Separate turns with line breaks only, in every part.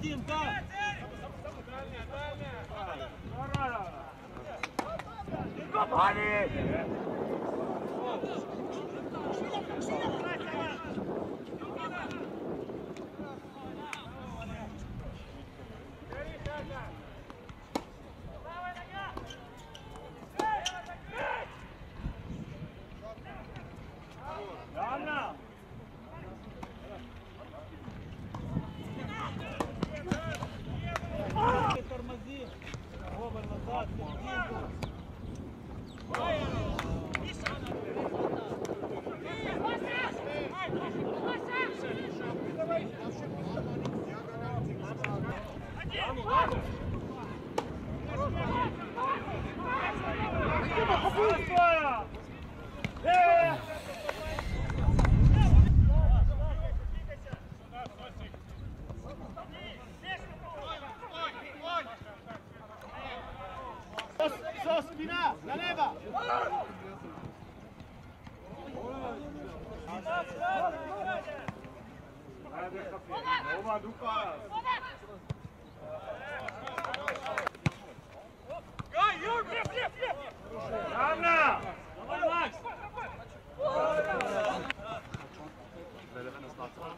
Вадим, да! Дальняя, дальняя! Вали! Ajde, kapi. Ova, Dukas. Ova!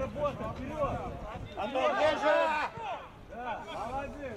работа, вперед! Андрей, держи! Да, молодец!